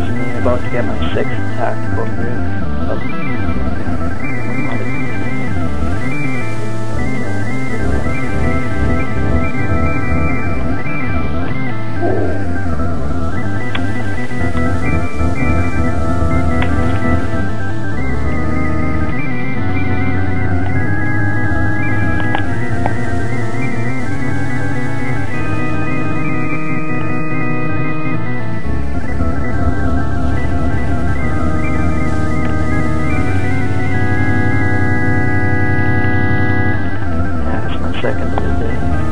me about to get my sixth tactical move second of the day.